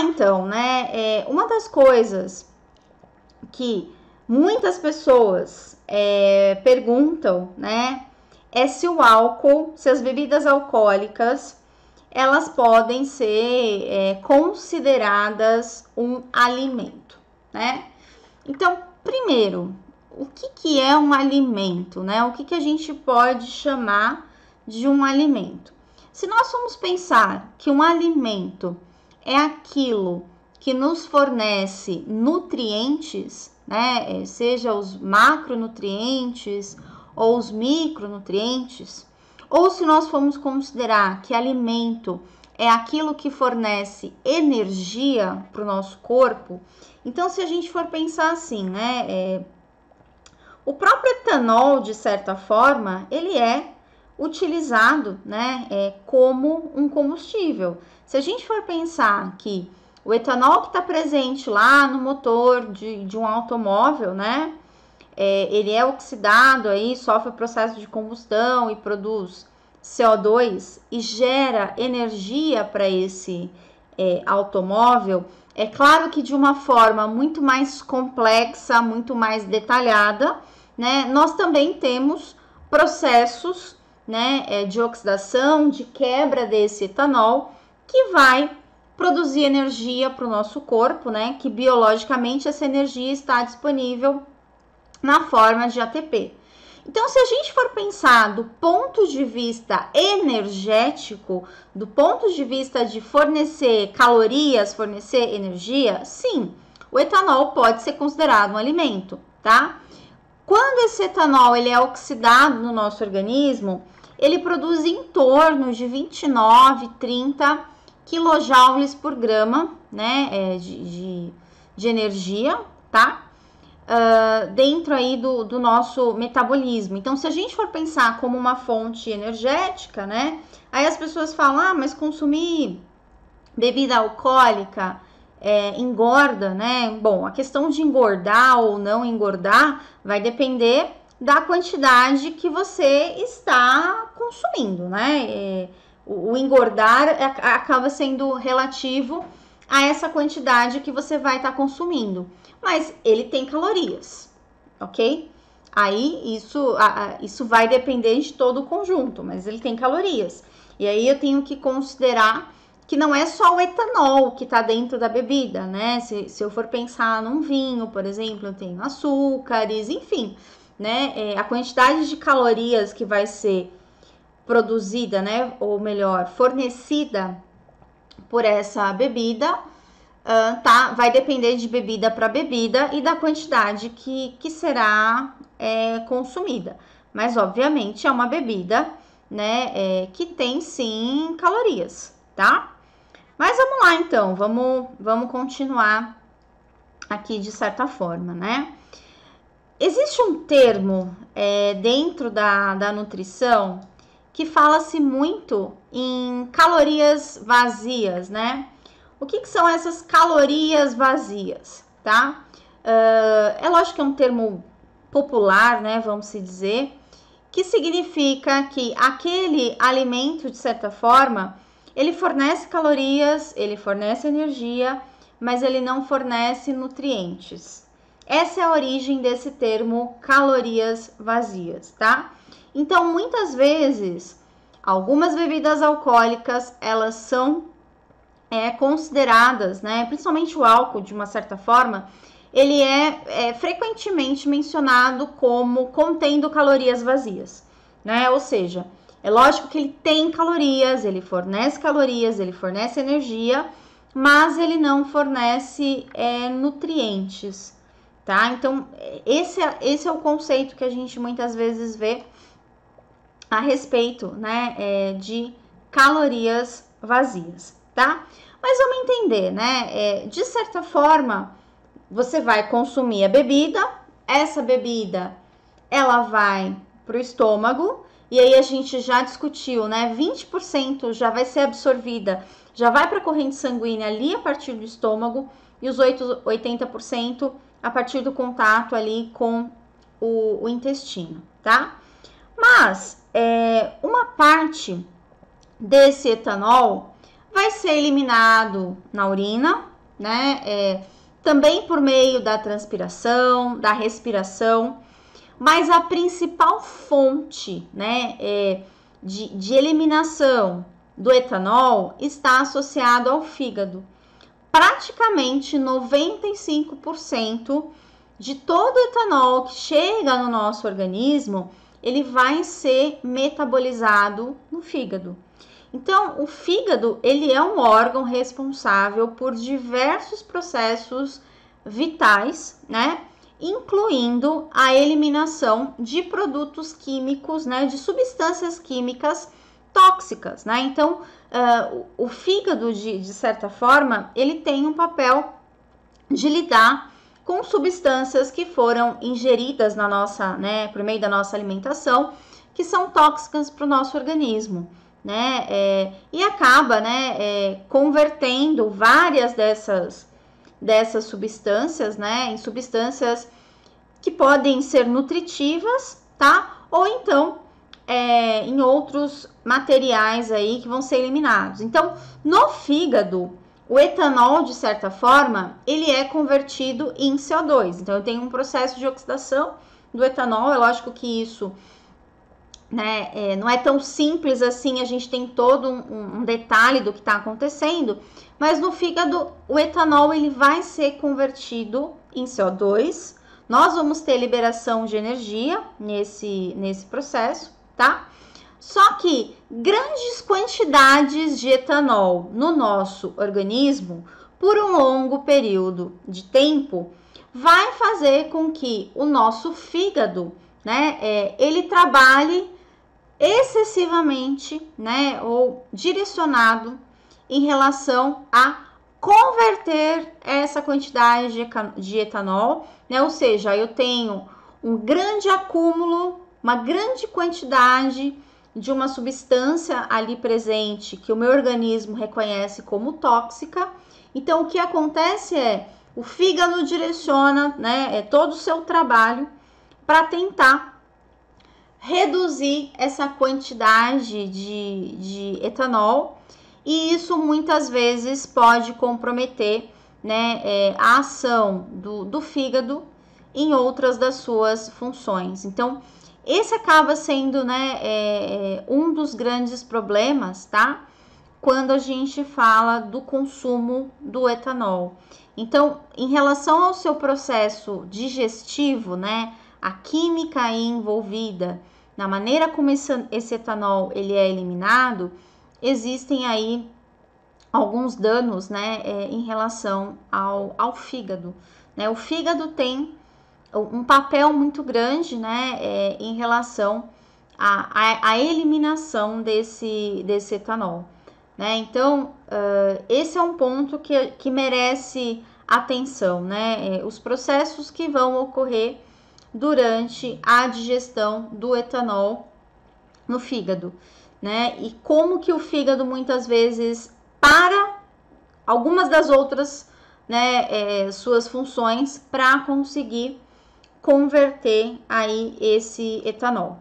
então, né? É, uma das coisas que muitas pessoas é, perguntam, né? É se o álcool, se as bebidas alcoólicas, elas podem ser é, consideradas um alimento, né? Então, primeiro, o que, que é um alimento, né? O que, que a gente pode chamar de um alimento? Se nós formos pensar que um alimento é aquilo que nos fornece nutrientes, né? É, seja os macronutrientes ou os micronutrientes, ou se nós formos considerar que alimento é aquilo que fornece energia para o nosso corpo, então se a gente for pensar assim, né? É, o próprio etanol, de certa forma, ele é utilizado né, é, como um combustível. Se a gente for pensar que o etanol que está presente lá no motor de, de um automóvel, né? É, ele é oxidado aí, sofre o processo de combustão e produz CO2 e gera energia para esse é, automóvel. É claro que de uma forma muito mais complexa, muito mais detalhada, né? Nós também temos processos né, é, de oxidação, de quebra desse etanol, que vai produzir energia para o nosso corpo, né? Que biologicamente essa energia está disponível na forma de ATP. Então, se a gente for pensar do ponto de vista energético, do ponto de vista de fornecer calorias, fornecer energia, sim, o etanol pode ser considerado um alimento, tá? Quando esse etanol ele é oxidado no nosso organismo, ele produz em torno de 29, 30 quilojoules por grama, né, é, de, de, de, energia, tá? Uh, dentro aí do, do nosso metabolismo. Então, se a gente for pensar como uma fonte energética, né, aí as pessoas falam, ah, mas consumir bebida alcoólica é, engorda, né? Bom, a questão de engordar ou não engordar vai depender da quantidade que você está consumindo, né? É, o, engordar é, acaba sendo relativo a essa quantidade que você vai estar tá consumindo, mas ele tem calorias, ok? Aí isso, isso vai depender de todo o conjunto, mas ele tem calorias. E aí eu tenho que considerar que não é só o etanol que está dentro da bebida, né? Se, se eu for pensar num vinho, por exemplo, eu tenho açúcares, enfim, né? É, a quantidade de calorias que vai ser produzida, né? Ou melhor, fornecida por essa bebida, uh, tá? Vai depender de bebida para bebida e da quantidade que, que será é, consumida. Mas, obviamente, é uma bebida, né? É, que tem sim calorias, tá? Mas vamos lá, então, vamos, vamos continuar aqui de certa forma, né? Existe um termo é, dentro da, da nutrição que fala-se muito em calorias vazias, né? O que, que são essas calorias vazias, tá? Uh, é lógico que é um termo popular, né? Vamos se dizer, que significa que aquele alimento, de certa forma, ele fornece calorias, ele fornece energia, mas ele não fornece nutrientes. Essa é a origem desse termo calorias vazias, tá? Então, muitas vezes, algumas bebidas alcoólicas, elas são é, consideradas, né, principalmente o álcool, de uma certa forma, ele é, é frequentemente mencionado como contendo calorias vazias, né? Ou seja, é lógico que ele tem calorias, ele fornece calorias, ele fornece energia, mas ele não fornece é, nutrientes tá? Então, esse é, esse é o conceito que a gente muitas vezes vê a respeito, né, é, de calorias vazias, tá? Mas vamos entender, né? É, de certa forma, você vai consumir a bebida, essa bebida ela vai para o estômago, e aí a gente já discutiu, né? 20% já vai ser absorvida, já vai para a corrente sanguínea ali a partir do estômago, e os 8, 80% a partir do contato ali com o, o intestino, tá? Mas é, uma parte desse etanol vai ser eliminado na urina, né? É, também por meio da transpiração, da respiração, mas a principal fonte, né, é, de, de eliminação do etanol está associado ao fígado. Praticamente 95% de todo o etanol que chega no nosso organismo, ele vai ser metabolizado no fígado. Então, o fígado, ele é um órgão responsável por diversos processos vitais, né? Incluindo a eliminação de produtos químicos, né? De substâncias químicas tóxicas, né? Então, uh, o fígado, de, de certa forma, ele tem um papel de lidar com substâncias que foram ingeridas na nossa, né, por meio da nossa alimentação, que são tóxicas para o nosso organismo, né, é, e acaba, né, é, convertendo várias dessas, dessas substâncias, né, em substâncias que podem ser nutritivas, tá, ou então é, em outros materiais aí que vão ser eliminados. Então, no fígado, o etanol, de certa forma, ele é convertido em CO2. Então, eu tenho um processo de oxidação do etanol. É lógico que isso né, é, não é tão simples assim, a gente tem todo um, um detalhe do que está acontecendo, mas no fígado o etanol ele vai ser convertido em CO2. Nós vamos ter liberação de energia nesse, nesse processo, tá? Só que grandes quantidades de etanol no nosso organismo por um longo período de tempo vai fazer com que o nosso fígado, né, é, ele trabalhe excessivamente, né, ou direcionado em relação a converter essa quantidade de, etanol, né, ou seja, eu tenho um grande acúmulo, uma grande quantidade de uma substância ali presente que o meu organismo reconhece como tóxica. Então, o que acontece é o fígado direciona né, é todo o seu trabalho para tentar reduzir essa quantidade de, de etanol e isso muitas vezes pode comprometer né, é, a ação do, do fígado em outras das suas funções. Então, esse acaba sendo, né, é, é, um dos grandes problemas, tá? Quando a gente fala do consumo do etanol. Então, em relação ao seu processo digestivo, né, a química aí envolvida na maneira como esse, esse etanol ele é eliminado, existem aí alguns danos, né, é, em relação ao, ao fígado. Né? O fígado tem um papel muito grande né, é, em relação à, eliminação desse, desse etanol. Né? Então, uh, esse é um ponto que, que merece atenção, né? É, os processos que vão ocorrer durante a digestão do etanol no fígado, né? E como que o fígado muitas vezes para algumas das outras, né, é, suas funções para conseguir converter aí esse etanol.